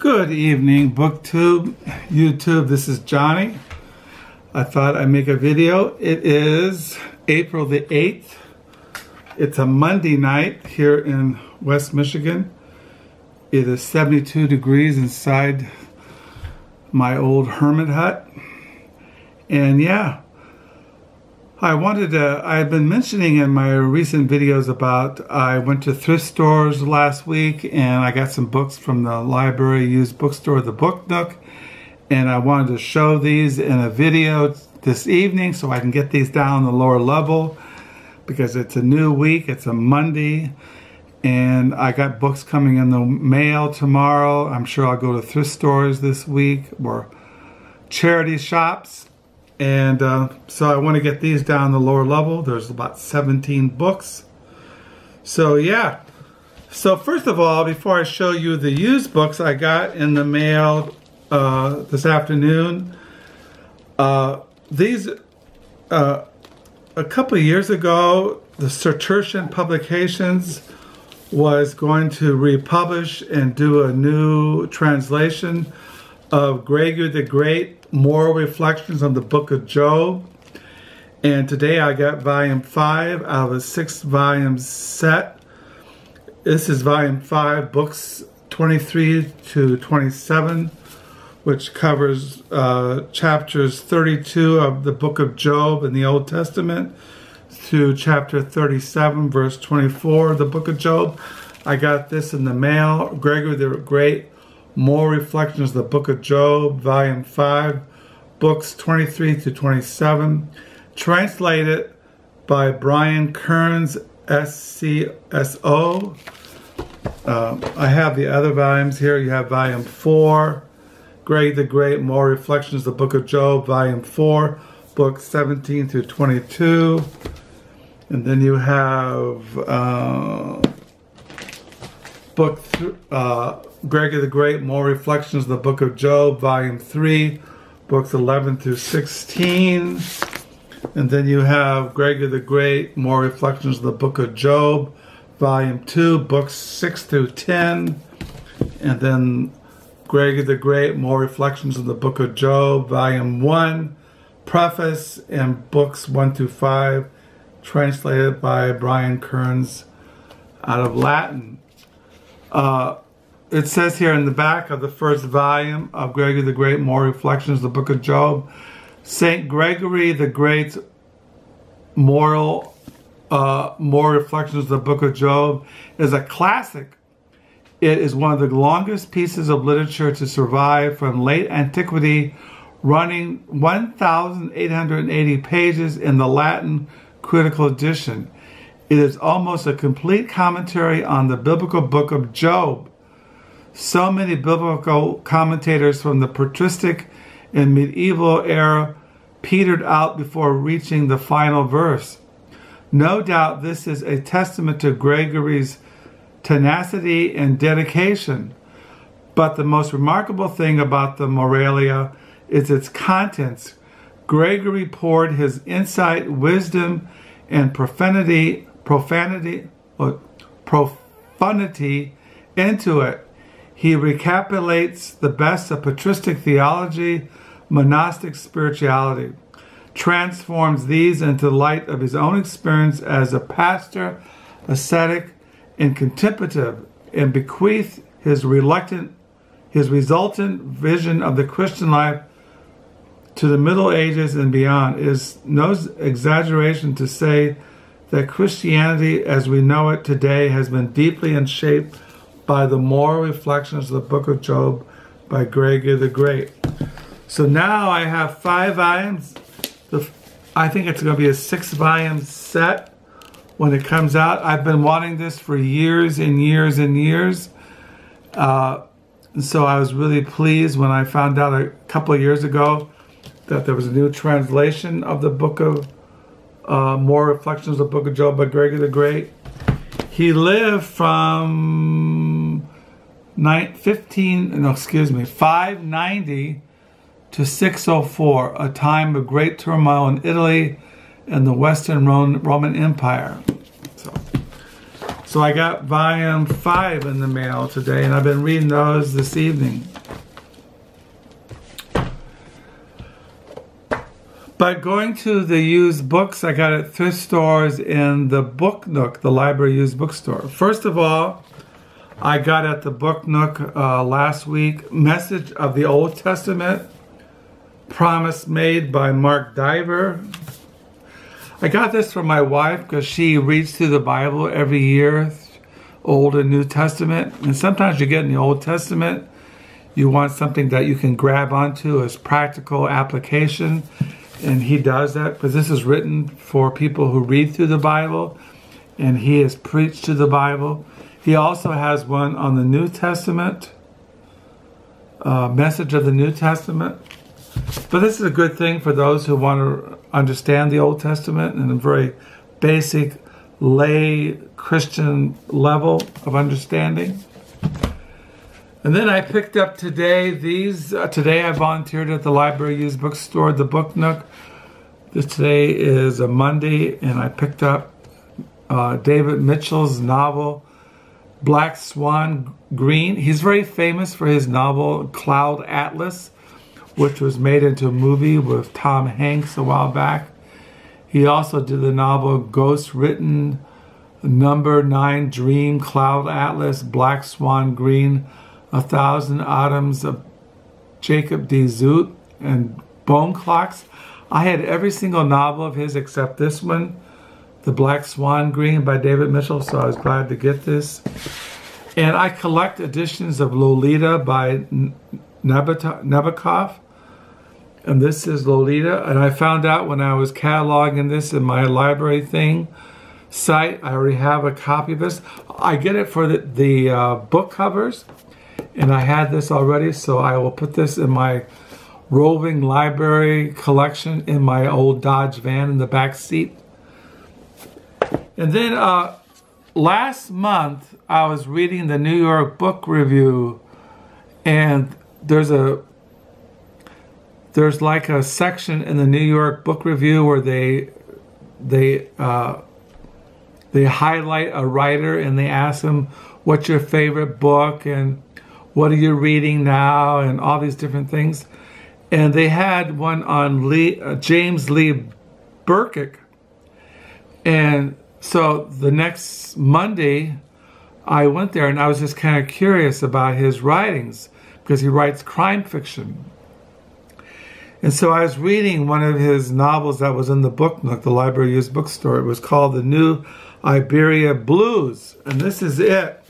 Good evening, BookTube, YouTube. This is Jonny. I thought I'd make a video. It is April the 8th. It's a Monday night here in West Michigan. It is 72 degrees inside my old hermit hut. And yeah, I wanted to, I've been mentioning in my recent videos about I went to thrift stores last week and I got some books from the library used bookstore, the Book Nook. And I wanted to show these in a video this evening so I can get these down the lower level because it's a new week, it's a Monday. And I got books coming in the mail tomorrow. I'm sure I'll go to thrift stores this week or charity shops and uh, so I want to get these down the lower level. There's about 17 books. So yeah. So first of all, before I show you the used books I got in the mail uh, this afternoon, uh, these, uh, a couple years ago, the Cistercian Publications was going to republish and do a new translation of Gregor the Great Moral Reflections on the Book of Job. And today I got volume 5 out of a six volume set. This is volume 5, books 23 to 27, which covers uh, chapters 32 of the book of Job in the Old Testament to chapter 37, verse 24 of the book of Job. I got this in the mail. Gregor the Great more Reflections, the Book of Job, Volume 5, books 23 to 27, translated by Brian Kerns, SCSO. Uh, I have the other volumes here. You have Volume 4, Greg the Great, More Reflections, the Book of Job, Volume 4, books 17 to 22. And then you have uh, book uh, Gregor the Great, More Reflections, of the Book of Job, Volume 3, books 11 through 16. And then you have Gregor the Great, More Reflections, of the Book of Job, Volume 2, books 6 through 10. And then Gregor the Great, More Reflections of the Book of Job, Volume 1, Preface, and books 1 through 5, translated by Brian Kerns out of Latin. Uh, it says here in the back of the first volume of Gregory the Great, More Reflections, the Book of Job, St. Gregory the Great's moral, uh, More Reflections, the Book of Job is a classic. It is one of the longest pieces of literature to survive from late antiquity, running 1,880 pages in the Latin critical edition. It is almost a complete commentary on the biblical book of Job so many biblical commentators from the patristic and medieval era petered out before reaching the final verse. No doubt this is a testament to Gregory's tenacity and dedication. But the most remarkable thing about the Moralia is its contents. Gregory poured his insight, wisdom, and profanity, profanity, or profanity into it. He recapitulates the best of patristic theology, monastic spirituality, transforms these into light of his own experience as a pastor, ascetic, and contemplative, and bequeath his reluctant, his resultant vision of the Christian life to the Middle Ages and beyond. It is no exaggeration to say that Christianity as we know it today has been deeply shaped by the moral reflections of the book of Job by Gregor the Great. So now I have five volumes. I think it's going to be a six volume set when it comes out. I've been wanting this for years and years and years. Uh, so I was really pleased when I found out a couple of years ago that there was a new translation of the book of uh, More Reflections of the Book of Job by Gregor the Great. He lived from 15, no, excuse me, 590 to 604, a time of great turmoil in Italy and the Western Roman Empire. So, So I got volume five in the mail today, and I've been reading those this evening. But going to the used books, I got at thrift stores in the Book Nook, the library used bookstore. First of all, I got at the Book Nook uh, last week, Message of the Old Testament, Promise Made by Mark Dever. I got this from my wife because she reads through the Bible every year, Old and New Testament. And sometimes you get in the Old Testament, you want something that you can grab onto as practical application and he does that because this is written for people who read through the Bible, and he has preached to the Bible. He also has one on the New Testament, uh, message of the New Testament. But this is a good thing for those who want to understand the Old Testament in a very basic lay Christian level of understanding. And then I picked up today these. Uh, today I volunteered at the library used bookstore, the Book Nook. This today is a Monday, and I picked up uh, David Mitchell's novel, Black Swan Green. He's very famous for his novel, Cloud Atlas, which was made into a movie with Tom Hanks a while back. He also did the novel Ghost Written, Number Nine Dream, Cloud Atlas, Black Swan Green a Thousand Autumns of Jacob de Zoet and Bone Clocks. I had every single novel of his except this one, The Black Swan Green by David Mitchell, so I was glad to get this. And I collect editions of Lolita by Nabokov. And this is Lolita. And I found out when I was cataloging this in my LibraryThing site, I already have a copy of this. I get it for the, the uh, book covers and I had this already, so I will put this in my roving library collection in my old Dodge van in the back seat. And then uh, last month, I was reading the New York Book Review, and there's a there's like a section in the New York Book Review where they they uh, they highlight a writer and they ask them what's your favorite book and what are you reading now, and all these different things. And they had one on Lee, uh, James Lee Burkitt. And so the next Monday, I went there and I was just kind of curious about his writings because he writes crime fiction. And so I was reading one of his novels that was in the book nook, the library used bookstore. It was called The New Iberia Blues. And this is it.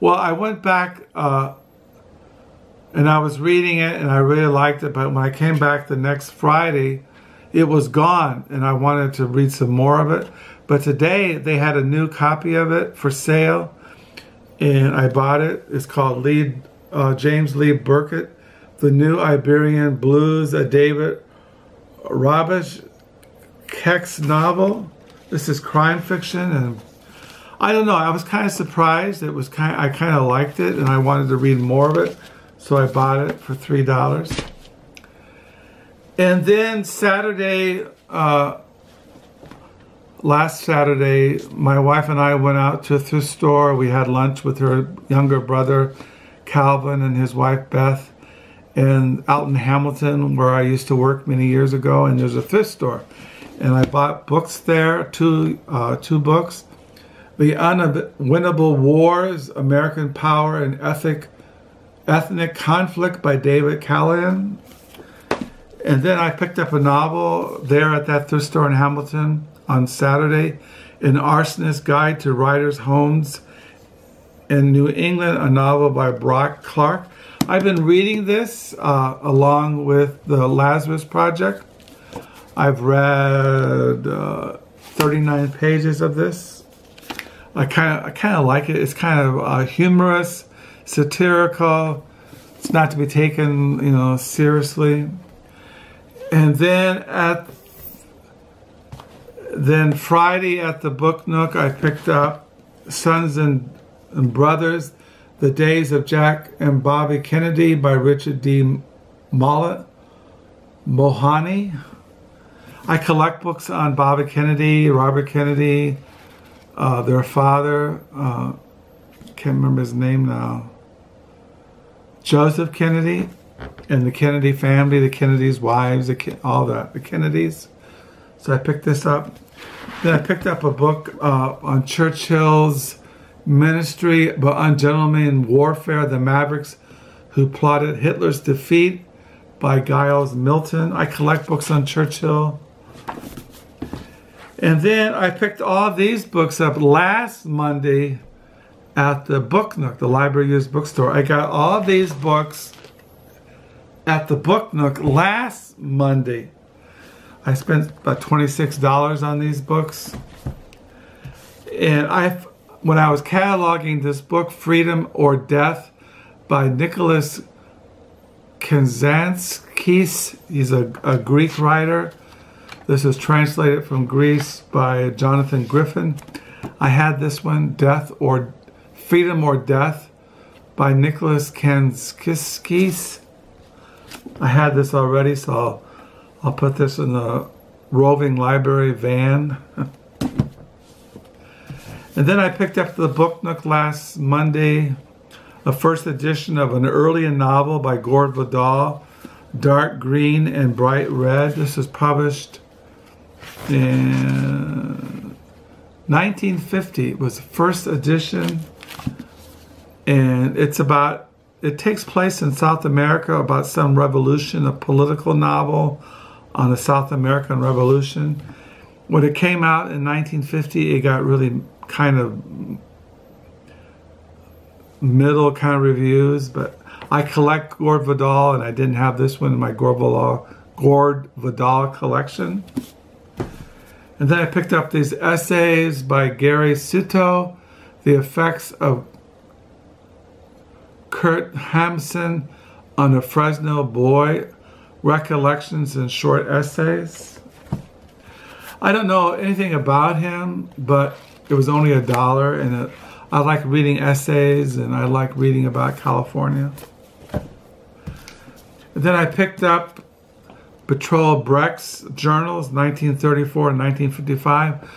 Well, I went back uh, and I was reading it and I really liked it. But when I came back the next Friday, it was gone and I wanted to read some more of it. But today they had a new copy of it for sale and I bought it. It's called Lee, uh, James Lee Burkett, The New Iberian Blues, a David Robish Kex novel. This is crime fiction and I don't know. I was kind of surprised. It was kind. I kind of liked it, and I wanted to read more of it. So I bought it for $3. And then Saturday, uh, last Saturday, my wife and I went out to a thrift store. We had lunch with her younger brother, Calvin, and his wife, Beth, and out in Hamilton, where I used to work many years ago. And there's a thrift store. And I bought books there, two, uh, two books. The Unwinnable Wars, American Power and Ethic Ethnic Conflict by David Callahan. And then I picked up a novel there at that thrift store in Hamilton on Saturday, An Arsonist Guide to Writers' Homes in New England, a novel by Brock Clarke. I've been reading this uh, along with the Lazarus Project. I've read uh, 39 pages of this. I kind of I kind of like it. It's kind of uh, humorous satirical. It's not to be taken, you know, seriously. And then at then Friday at the Book Nook, I picked up Sons and, and Brothers, The Days of Jack and Bobby Kennedy by Richard D. Mollett, Mahoney. I collect books on Bobby Kennedy, Robert Kennedy, uh, their father, uh, can't remember his name now, Joseph Kennedy, and the Kennedy family, the Kennedy's wives, the, all that, the Kennedys. So I picked this up. Then I picked up a book uh, on Churchill's ministry, but on gentlemen warfare, the Mavericks who plotted Hitler's defeat by Giles Milton. I collect books on Churchill. And then I picked all these books up last Monday at the Book Nook, the library used bookstore. I got all these books at the Book Nook last Monday. I spent about $26 on these books. And I, when I was cataloging this book, Freedom or Death by Nicholas Kazantzakis, he's a, a Greek writer. This is translated from Greece by Jonathan Griffin. I had this one, Death or Freedom or Death by Nicholas Kazantzakis. I had this already, so I'll, put this in the roving library van. and then I picked up the Book Nook last Monday, a first edition of an early novel by Gore Vidal, Dark Green and Bright Red. This is published in 1950. It was the first edition, and it's about it takes place in South America about some revolution, a political novel on the South American Revolution. When it came out in 1950, it got really kind of middle kind of reviews, but I collect Gore Vidal, and I didn't have this one in my Gore Vidal, Gore Vidal collection. And then I picked up these essays by Gary Soto, The Effects of Knut Hamsun on a Fresno boy, recollections and short essays. I don't know anything about him, but it was only a dollar, and I like reading essays and I like reading about California. And then I picked up Bertolt Brecht's journals, 1934 and 1955.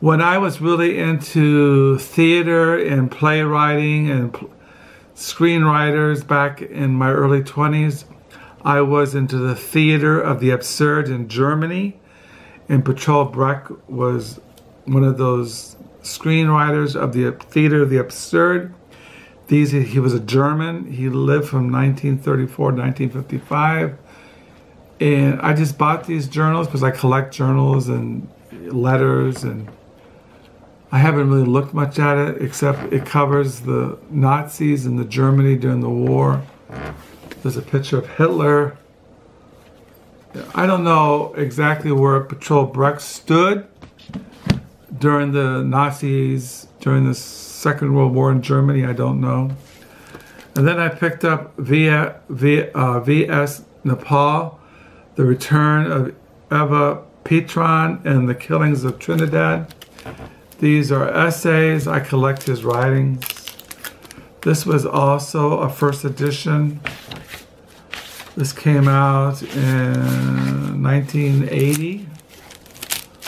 When I was really into theater and playwriting and screenwriters back in my early 20s. I was into the theater of the absurd in Germany, and Bertolt Brecht was one of those screenwriters of the theater of the absurd. These he was a German. He lived from 1934 to 1955, and I just bought these journals because I collect journals and letters and I haven't really looked much at it, except it covers the Nazis and the Germany during the war. There's a picture of Hitler. I don't know exactly where Bertolt Brecht stood during the Nazis, during the Second World War in Germany. I don't know. And then I picked up via, via uh, V.S. Naipaul, The Return of Eva Peron and the Killings of Trinidad. These are essays. I collect his writings. This was also a first edition. This came out in 1980.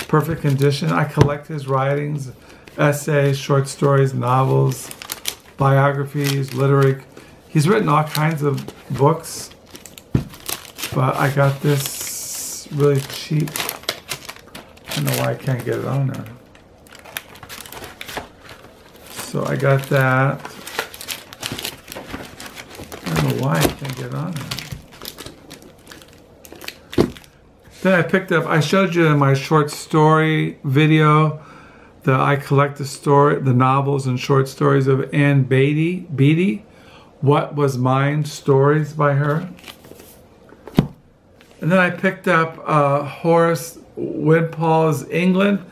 Perfect condition. I collect his writings, essays, short stories, novels, biographies, literary. He's written all kinds of books, but I got this really cheap. I don't know why I can't get it on there. So I got that. I don't know why I can't get on it. Then I picked up, I showed you in my short story video that I collect the story, the novels and short stories of Ann Beattie, Beattie. What Was Mine stories by her. And then I picked up uh, Horace Walpole's England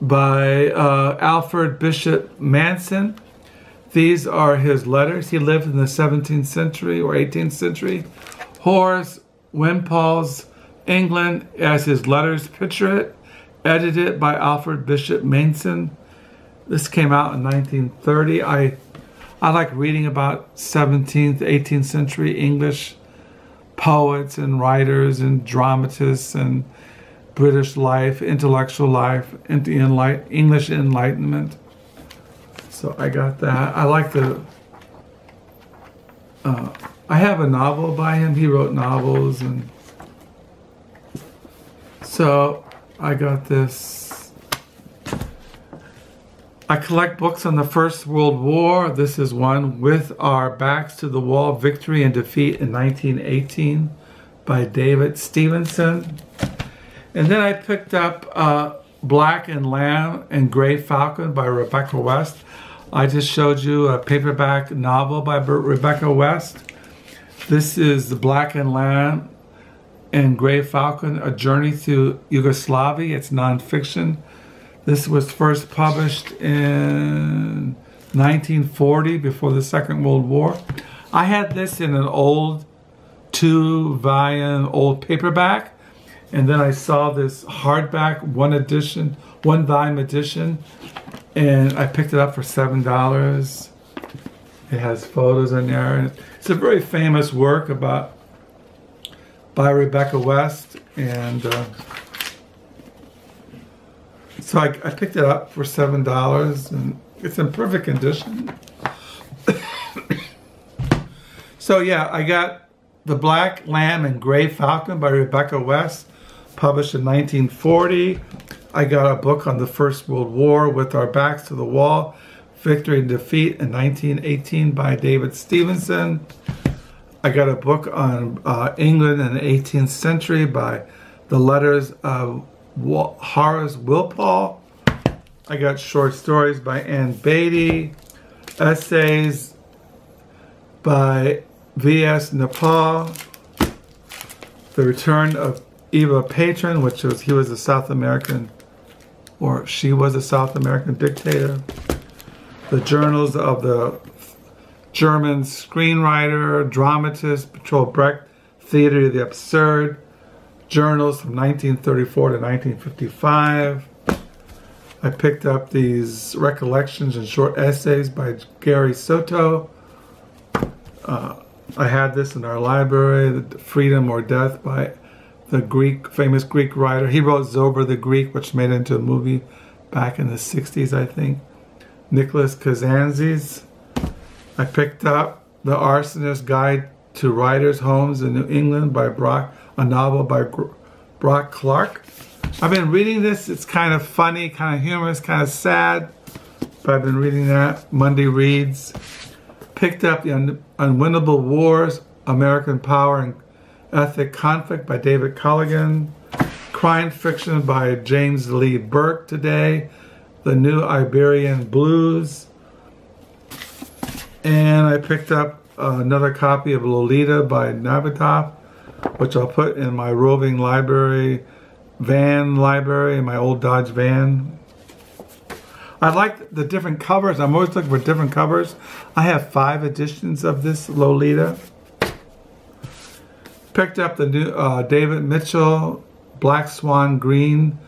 by uh, Alfred Bishop Mason. These are his letters. He lived in the 17th century or 18th century. Horace Walpole's England as his letters picture it, edited by Alfred Bishop Mason. This came out in 1930. I I like reading about 17th, 18th century English poets and writers and dramatists and British life, intellectual life, into enlight- English enlightenment. So I got that. I like the. Uh, I have a novel by him. He wrote novels, and so I got this. I collect books on the First World War. This is one with our backs to the wall: Victory and Defeat in 1918 by David Stevenson. And then I picked up uh, Black and Lamb and Gray Falcon by Rebecca West. I just showed you a paperback novel by Rebecca West. This is The Black and Lamb and Gray Falcon, A Journey Through Yugoslavia. It's nonfiction. This was first published in 1940, before the Second World War. I had this in an old two volume old paperback, and then I saw this hardback one edition, one volume edition and I picked it up for seven dollars. It has photos in there. and It's a very famous work about by Rebecca West, and uh, so I, I, picked it up for seven dollars, and it's in perfect condition. so yeah, I got the Black Lamb and Gray Falcon by Rebecca West, published in 1940. I got a book on the First World War with our backs to the wall, Victory and Defeat in 1918 by David Stevenson. I got a book on uh, England in the 18th century by the letters of Horace Walpole. I got short stories by Ann Beattie, essays by V.S. Naipaul, The Return of Eva Peron, which was he was a South American or she was a South American dictator. The journals of the German screenwriter, dramatist Bertolt Brecht, Theater of the Absurd, journals from 1934 to 1955. I picked up these recollections and short essays by Gary Soto. Uh, I had this in our library, Freedom or Death by the Greek, famous Greek writer. He wrote Zorba the Greek, which made into a movie back in the 60s, I think. Nicholas Kazantzis. I picked up The Arsonist Guide to Writers' Homes in New England by Brock, a novel by Brock Clarke. I've been reading this. It's kind of funny, kind of humorous, kind of sad. But I've been reading that. Monday Reads. Picked up The Un Unwinnable Wars, American Power and Ethnic Conflict by David Callahan. Crime Fiction by James Lee Burke today. The New Iberian Blues. And I picked up uh, another copy of Lolita by Nabokov, which I'll put in my roving library, van library, in my old Dodge van. I like the different covers. I'm always looking for different covers. I have five editions of this Lolita picked up the new uh, David Mitchell, Black Swan Green.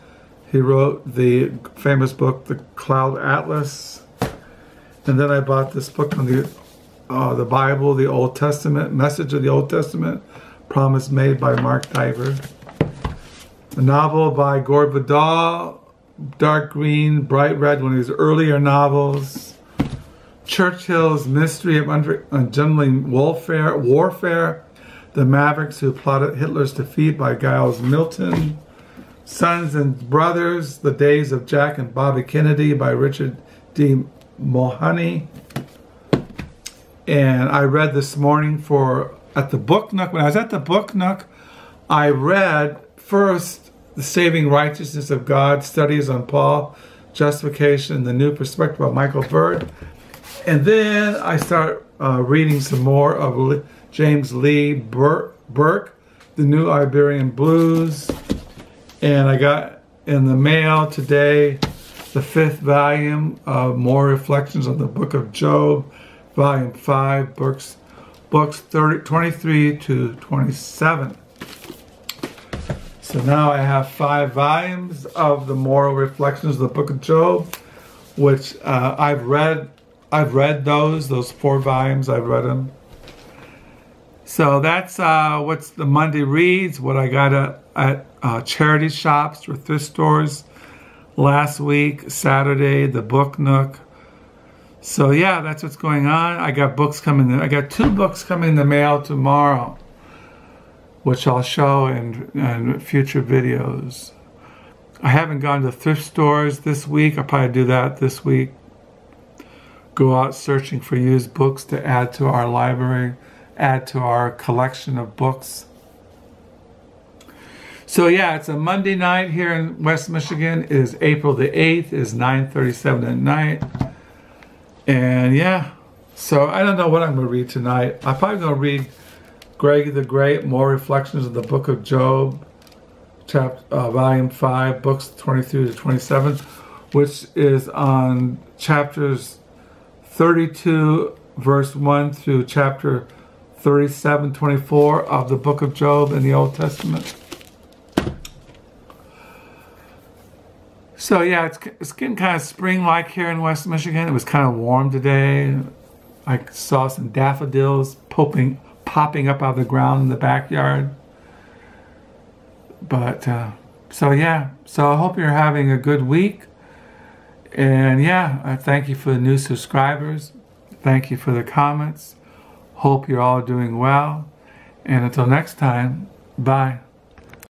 He wrote the famous book, The Cloud Atlas. And then I bought this book on the uh, the Bible, the Old Testament, Message of the Old Testament, Promise Made by Mark Dever. A novel by Gore Vidal, dark green, bright red, one of his earlier novels. Churchill's Mystery of Under Ungentle Warfare, Warfare the Mavericks Who Plotted Hitler's Defeat by Giles Milton. Sons and Brothers, The Days of Jack and Bobby Kennedy by Richard D. Mahoney. And I read this morning for at the Book Nook. When I was at the Book Nook, I read first The Saving Righteousness of God, Studies on Paul, Justification, The New Perspective by Michael Bird. And then I start uh, reading some more of James Lee Burke, Burke, The New Iberian Blues. And I got in the mail today the fifth volume of More Reflections on the Book of Job, Volume 5, books, books 30, 23 to 27. So now I have five volumes of the Moral Reflections of the Book of Job, which uh, I've read. I've read those, those four volumes. I've read them So that's uh, what's the Monday reads, what I got at, at uh, charity shops or thrift stores last week, Saturday, the Book Nook. So yeah, that's what's going on. I got books coming. I got two books coming in the mail tomorrow, which I'll show in, in future videos. I haven't gone to thrift stores this week. I'll probably do that this week. Go out searching for used books to add to our library, add to our collection of books. So yeah, it's a Monday night here in West Michigan. It is April the 8th. It is 9.37 at night. And yeah, so I don't know what I'm going to read tonight. I'm probably going to read Greg the Great, More Reflections of the Book of Job, chapter, uh, volume 5, books 23 to 27, which is on chapters 32, verse 1 through chapter 37, 24 of the book of Job in the Old Testament. So yeah, it's, it's getting kind of spring-like here in West Michigan. It was kind of warm today. I saw some daffodils popping, popping up out of the ground in the backyard. But, uh, so yeah, so I hope you're having a good week. And yeah, I thank you for the new subscribers. Thank you for the comments. Hope you're all doing well. And until next time, bye.